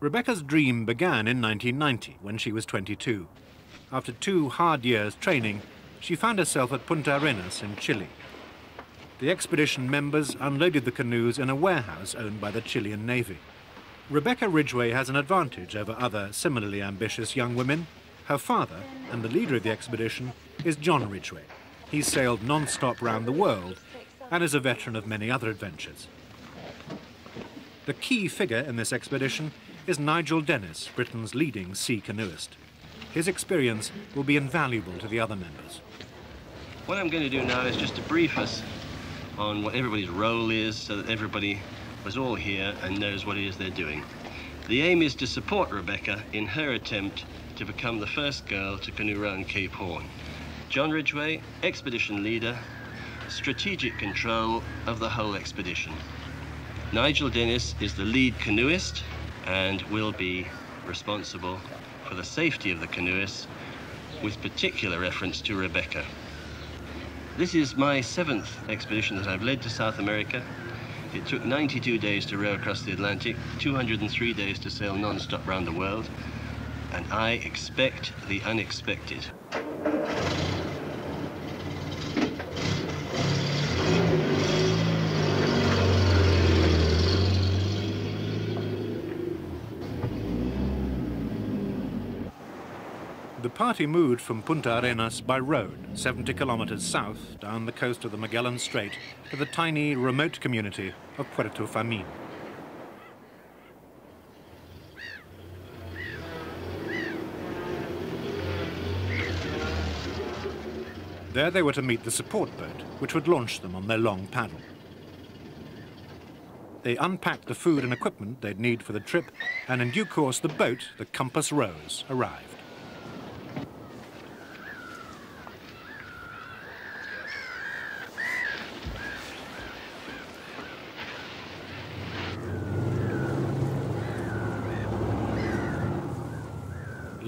Rebecca's dream began in 1990 when she was 22. After two hard years training, she found herself at Punta Arenas in Chile. The expedition members unloaded the canoes in a warehouse owned by the Chilean Navy. Rebecca Ridgway has an advantage over other similarly ambitious young women. Her father, and the leader of the expedition, is John Ridgway. He's sailed non-stop round the world and is a veteran of many other adventures. The key figure in this expedition is Nigel Dennis, Britain's leading sea canoeist. His experience will be invaluable to the other members. What I'm going to do now is just to brief us on what everybody's role is so that everybody was all here and knows what it is they're doing. The aim is to support Rebecca in her attempt to become the first girl to canoe around Cape Horn. John Ridgway, expedition leader, strategic control of the whole expedition. Nigel Dennis is the lead canoeist and will be responsible for the safety of the canoeists with particular reference to Rebecca. This is my seventh expedition that I've led to South America. It took 92 days to row across the Atlantic, 203 days to sail non-stop around the world, and I expect the unexpected. The party moved from Punta Arenas by road, 70 kilometers south, down the coast of the Magellan Strait to the tiny, remote community of Puerto Famine. There they were to meet the support boat, which would launch them on their long paddle. They unpacked the food and equipment they'd need for the trip, and in due course the boat, the Compass Rose, arrived.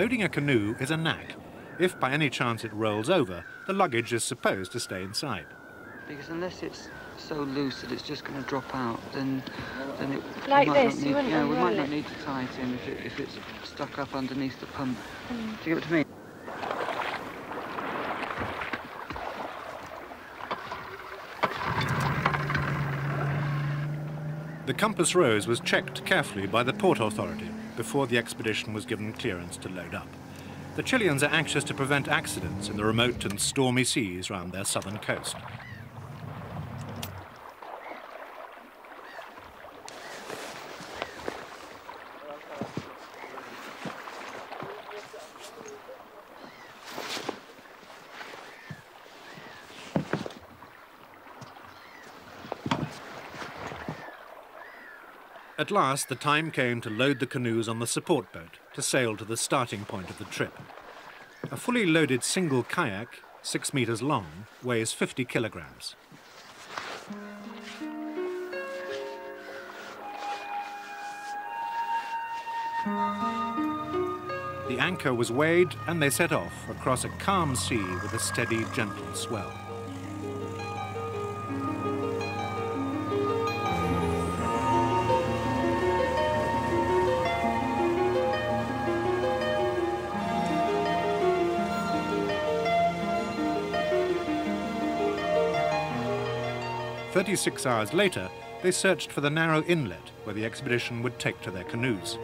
Loading a canoe is a knack. If by any chance it rolls over, the luggage is supposed to stay inside. Because unless it's so loose that it's just going to drop out, then then it Like we might this, not you need, wouldn't yeah, we might unroll not need to tie it in if, it, if it's stuck up underneath the pump. Mm. Do you get what I mean? The Compass Rose was checked carefully by the Port Authority before the expedition was given clearance to load up. The Chileans are anxious to prevent accidents in the remote and stormy seas round their southern coast. At last, the time came to load the canoes on the support boat to sail to the starting point of the trip. A fully loaded single kayak, six meters long, weighs 50 kilograms. The anchor was weighed and they set off across a calm sea with a steady, gentle swell. Thirty-six hours later, they searched for the narrow inlet where the expedition would take to their canoes.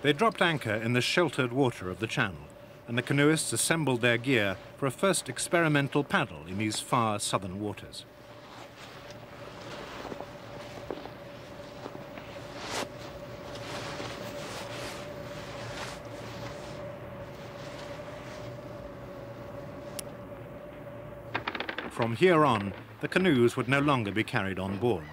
They dropped anchor in the sheltered water of the channel, and the canoeists assembled their gear for a first experimental paddle in these far southern waters. From here on, the canoes would no longer be carried on board.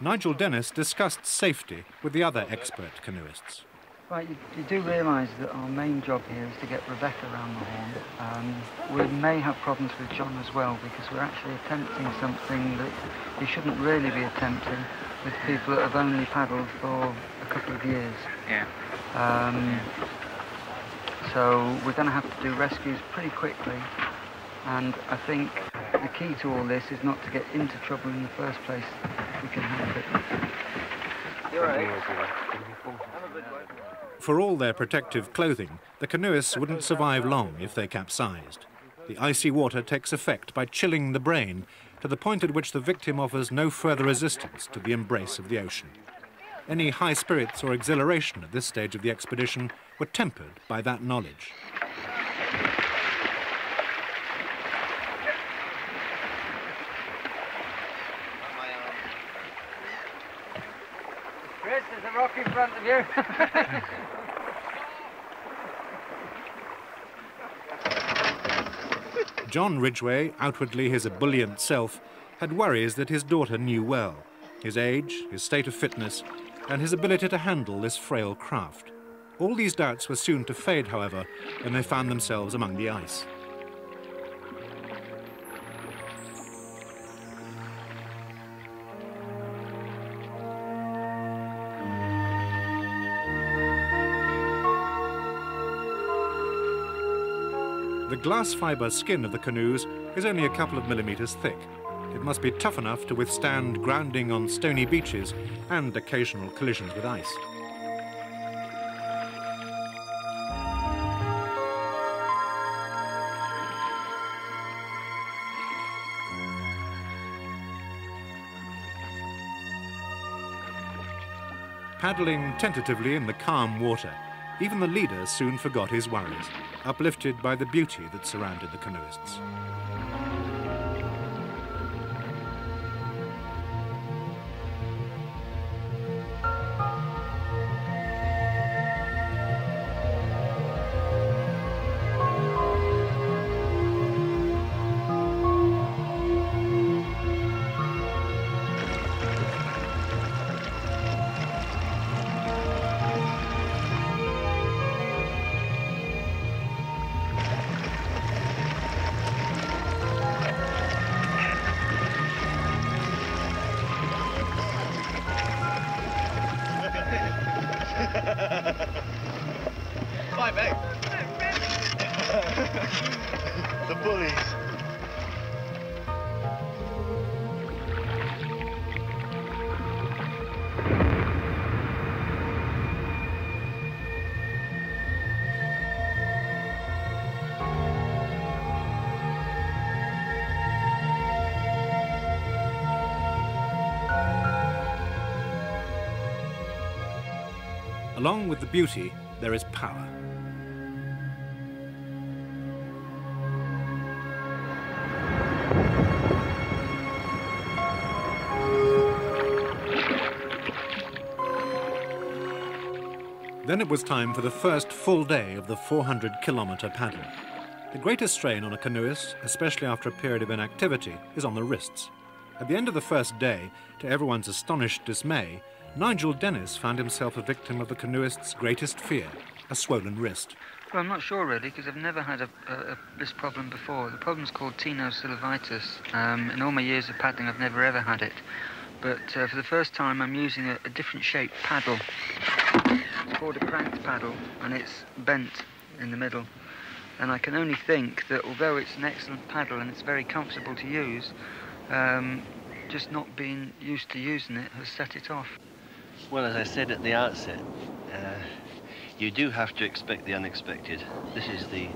Nigel Dennis discussed safety with the other expert canoeists. Right, you, you do realise that our main job here is to get Rebecca around the horn. Um, we may have problems with John as well because we're actually attempting something that he shouldn't really be attempting. with people that have only paddled for a couple of years. Yeah. Um, so we're going to have to do rescues pretty quickly. And I think the key to all this is not to get into trouble in the first place we can help it. You're right. Have a good one. For all their protective clothing, the canoeists wouldn't survive long if they capsized. The icy water takes effect by chilling the brain to the point at which the victim offers no further resistance to the embrace of the ocean. Any high spirits or exhilaration at this stage of the expedition were tempered by that knowledge. Chris, there's a rock in front of you. John Ridgway, outwardly his ebullient self, had worries that his daughter knew well his age, his state of fitness, and his ability to handle this frail craft. All these doubts were soon to fade, however, when they found themselves among the ice. The glass fibre skin of the canoes is only a couple of millimetres thick. It must be tough enough to withstand grounding on stony beaches and occasional collisions with ice. Paddling tentatively in the calm water, even the leader soon forgot his worries, uplifted by the beauty that surrounded the canoeists. Along with the beauty, there is power. Then it was time for the first full day of the 400 kilometre paddle. The greatest strain on a canoeist, especially after a period of inactivity, is on the wrists. At the end of the first day, to everyone's astonished dismay, Nigel Dennis found himself a victim of the canoeist's greatest fear, a swollen wrist. Well, I'm not sure really, because I've never had a, a, a, this problem before. The problem's called tenosynovitis. Um, in all my years of paddling, I've never ever had it. But uh, for the first time, I'm using a, a different shaped paddle. It's called a cranked paddle, and it's bent in the middle. And I can only think that although it's an excellent paddle and it's very comfortable to use, um, just not being used to using it has set it off. Well, as I said at the outset, uh, you do have to expect the unexpected. This is the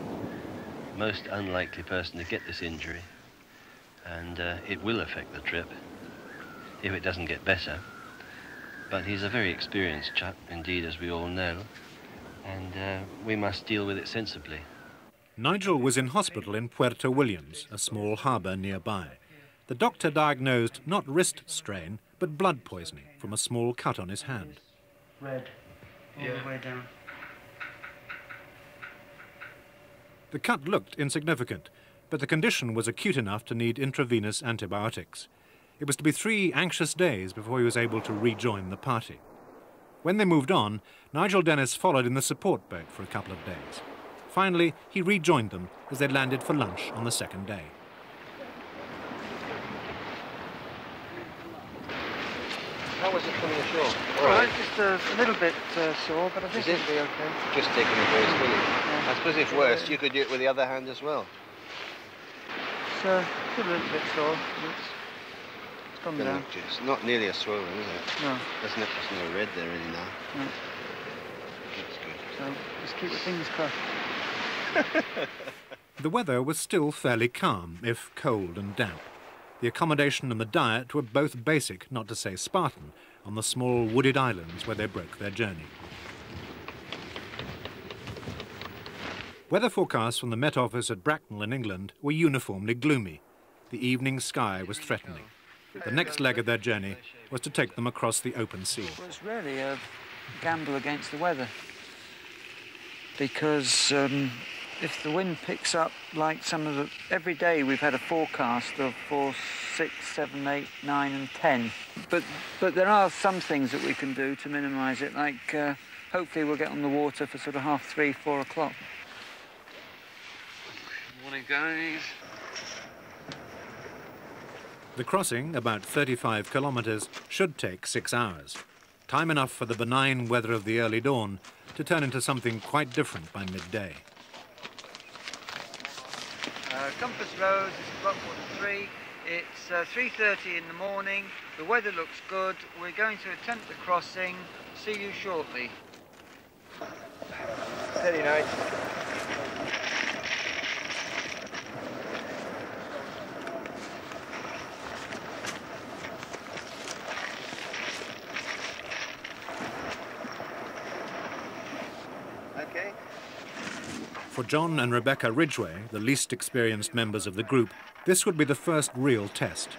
most unlikely person to get this injury, and uh, it will affect the trip if it doesn't get better. But he's a very experienced chap, indeed, as we all know, and uh, we must deal with it sensibly. Nigel was in hospital in Puerto Williams, a small harbour nearby. The doctor diagnosed not wrist strain, but blood poisoning from a small cut on his hand. Red, all the way down. The cut looked insignificant, but the condition was acute enough to need intravenous antibiotics. It was to be three anxious days before he was able to rejoin the party. When they moved on, Nigel Dennis followed in the support boat for a couple of days. Finally, he rejoined them as they landed for lunch on the second day. How was it coming ashore? All right, just a, a little bit uh, sore, but I think Is it? it'll be okay. Just taking it very slowly. Yeah. I suppose if worse, you could do it with the other hand as well. It's uh, still a little bit sore. It's, it's gone Doesn't down. look just- not nearly as swollen, is it? No, Doesn't it? There's no red there really now. no. That's good. So just keep the fingers crossed. The weather was still fairly calm, if cold and damp. The accommodation and the diet were both basic, not to say Spartan, on the small wooded islands where they broke their journey. Weather forecasts from the Met Office at Bracknell in England were uniformly gloomy. The evening sky was threatening. The next leg of their journey was to take them across the open sea. Well, it's really a gamble against the weather because um, if the wind picks up like some of the every day we've had a forecast of four, six, seven, eight, nine, and ten. But but there are some things that we can do to minimise it. Like uh, hopefully we'll get on the water for sort of half three, four o'clock. Morning, guys. The crossing, about 35 kilometres, should take six hours. Time enough for the benign weather of the early dawn to turn into something quite different by midday. Compass Rose is Rockwater 3. It's uh, 3.30 in the morning. The weather looks good. We're going to attempt the crossing. See you shortly. Steady night. Okay. For John and Rebecca Ridgway, the least experienced members of the group, this would be the first real test.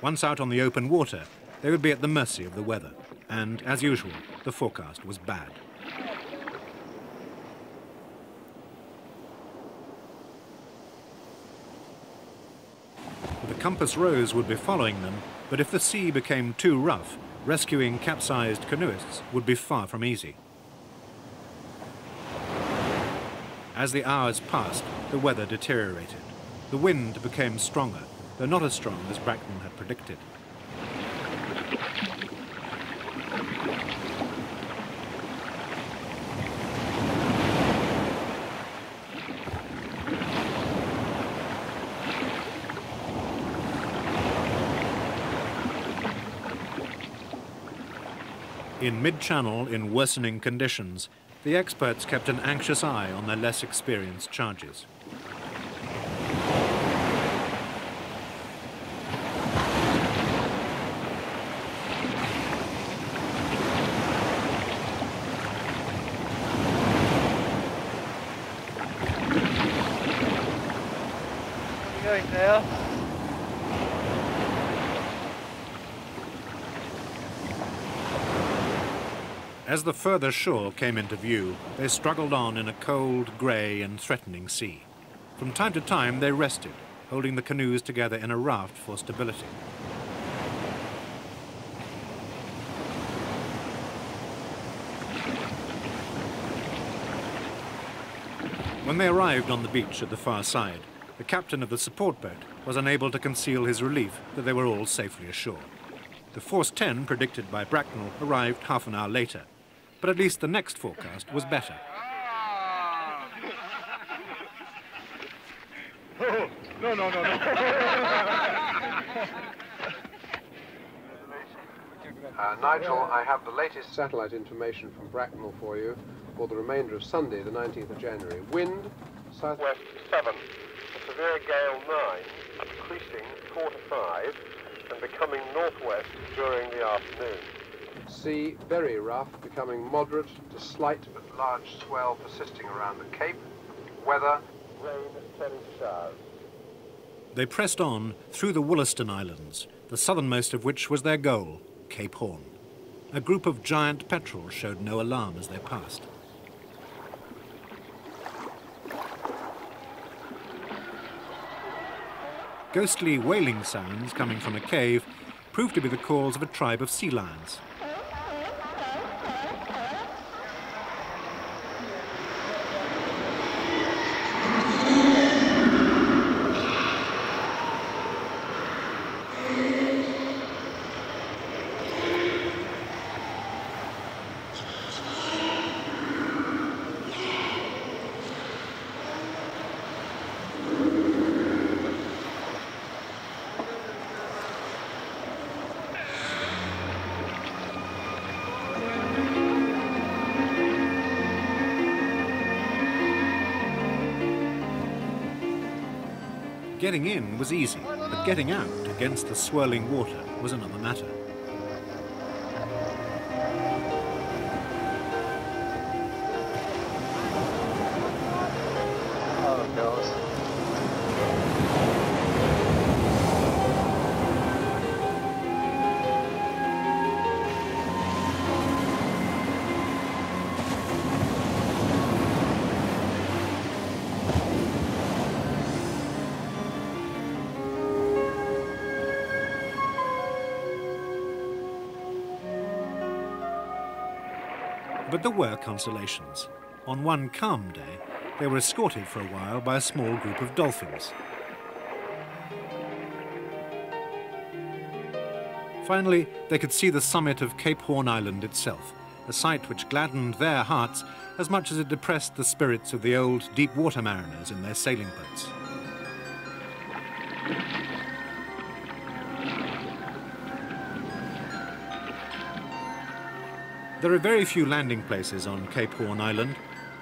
Once out on the open water, they would be at the mercy of the weather. And, as usual, the forecast was bad. The Compass Rose would be following them, but if the sea became too rough, rescuing capsized canoeists would be far from easy. As the hours passed, the weather deteriorated. The wind became stronger, though not as strong as Bracknell had predicted. In mid-channel, in worsening conditions, the experts kept an anxious eye on their less experienced charges. Going, Dale? As the further shore came into view, they struggled on in a cold, grey and threatening sea. From time to time they rested, holding the canoes together in a raft for stability. When they arrived on the beach at the far side, the captain of the support boat was unable to conceal his relief that they were all safely ashore. The Force 10 predicted by Bracknell arrived half an hour later, but at least the next forecast was better. No, no, no, no. Uh, Nigel, I have the latest satellite information from Bracknell for you for the remainder of Sunday, the 19th of January. Wind, south... West 7, a severe gale 9, increasing 4 to 5, and becoming northwest during the afternoon. Sea, very rough, becoming moderate to slight but large swell persisting around the Cape. Weather, Rain to showers. They pressed on through the Wollaston Islands, the southernmost of which was their goal, Cape Horn. A group of giant petrels showed no alarm as they passed. Ghostly wailing sounds coming from a cave proved to be the calls of a tribe of sea lions. Getting in was easy, but getting out against the swirling water was another matter. But there were consolations. On one calm day, they were escorted for a while by a small group of dolphins. Finally, they could see the summit of Cape Horn Island itself, a sight which gladdened their hearts as much as it depressed the spirits of the old deep water mariners in their sailing boats. There are very few landing places on Cape Horn Island.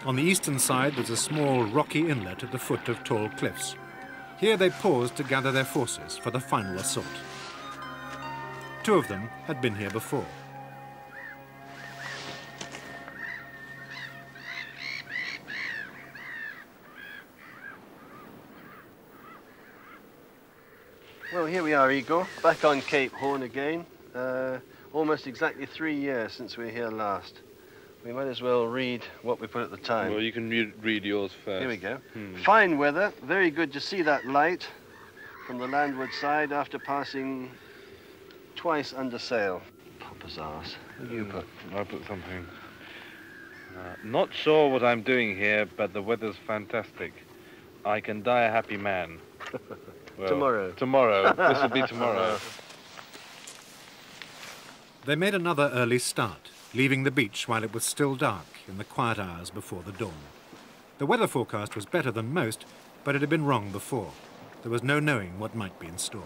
On the eastern side, there's a small rocky inlet at the foot of tall cliffs. Here they paused to gather their forces for the final assault. Two of them had been here before. Well, here we are, Igor, back on Cape Horn again. Uh, almost exactly three years since we were here last. We might as well read what we put at the time. Well, you can read, read yours first. Here we go. Hmm. Fine weather, very good to see that light from the landward side after passing twice under sail. Papa's arse. What you Hmm, put? I put something. Uh, not sure what I'm doing here, but the weather's fantastic. I can die a happy man. Well, Tomorrow. Tomorrow. this will be tomorrow. They made another early start, leaving the beach while it was still dark in the quiet hours before the dawn. The weather forecast was better than most, but it had been wrong before. There was no knowing what might be in store.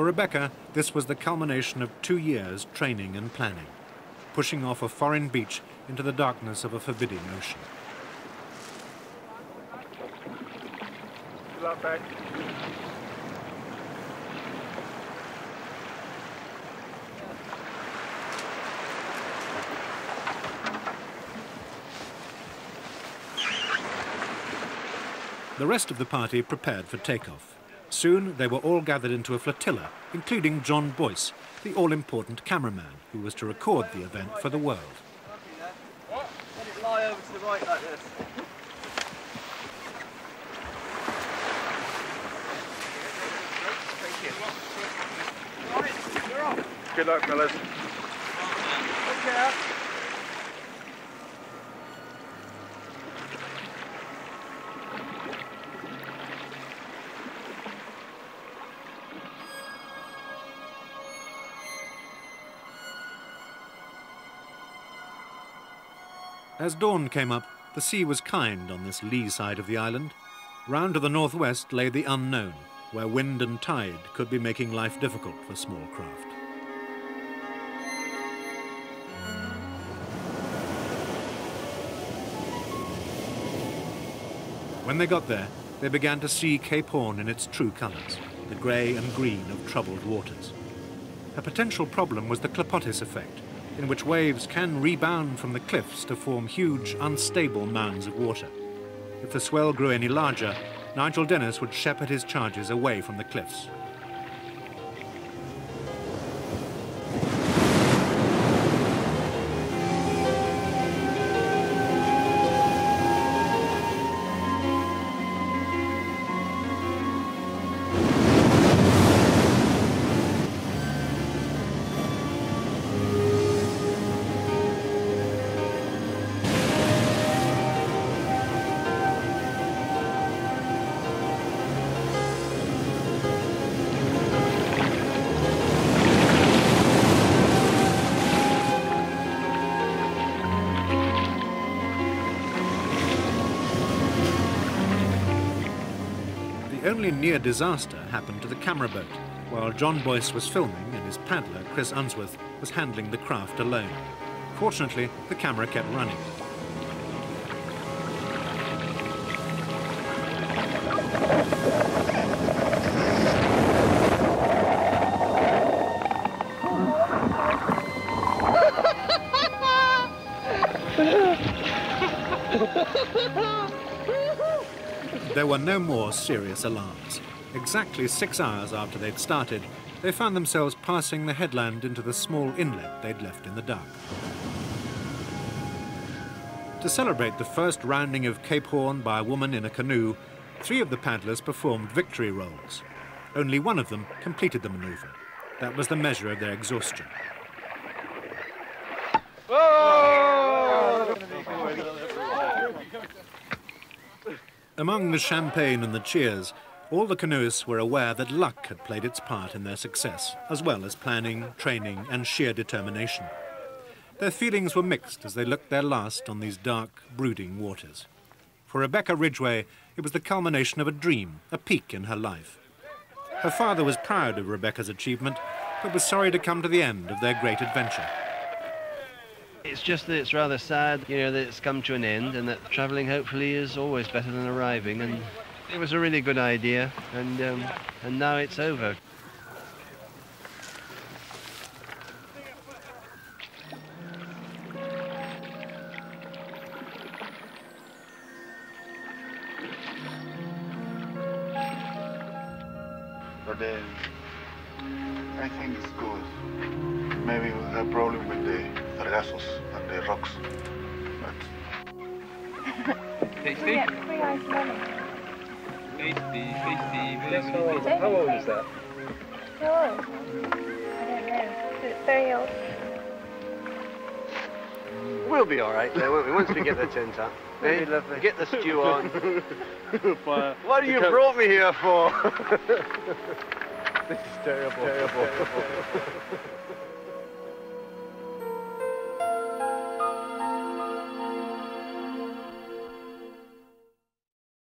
For Rebecca, this was the culmination of two years training and planning, pushing off a foreign beach into the darkness of a forbidding ocean. The rest of the party prepared for takeoff. Soon they were all gathered into a flotilla, including John Boyce, the all-important cameraman who was to record the event for the world. Let it lie over to the right like this. Good luck, fellas. As dawn came up, the sea was kind on this lee side of the island. Round to the northwest lay the unknown, where wind and tide could be making life difficult for small craft. When they got there, they began to see Cape Horn in its true colours, the grey and green of troubled waters. A potential problem was the clapotis effect, in which waves can rebound from the cliffs to form huge, unstable mounds of water. If the swell grew any larger, Nigel Dennis would shepherd his charges away from the cliffs. Only near disaster happened to the camera boat, while John Boyce was filming and his paddler, Chris Unsworth, was handling the craft alone. Fortunately, the camera kept running. There were no more serious alarms. Exactly six hours after they'd started, they found themselves passing the headland into the small inlet they'd left in the dark. To celebrate the first rounding of Cape Horn by a woman in a canoe, three of the paddlers performed victory rolls. Only one of them completed the maneuver. That was the measure of their exhaustion. Among the champagne and the cheers, all the canoeists were aware that luck had played its part in their success, as well as planning, training, and sheer determination. Their feelings were mixed as they looked their last on these dark, brooding waters. For Rebecca Ridgway, it was the culmination of a dream, a peak in her life. Her father was proud of Rebecca's achievement, but was sorry to come to the end of their great adventure. It's just that it's rather sad, you know, that it's come to an end and that travelling hopefully is always better than arriving. And it was a really good idea, and um, and now it's over. Then I think it's good. Maybe we have a problem with the sargassos and the rocks. But Tasty? free ice lemon. Tasty, tasty, very How good. old- how old is that? How old? I don't know. It's very old. We'll be all right there, won't we? Once we get the tent up. It'll be lovely. Get the stew on. Fire. what have you brought me here for? This is terrible. Terrible.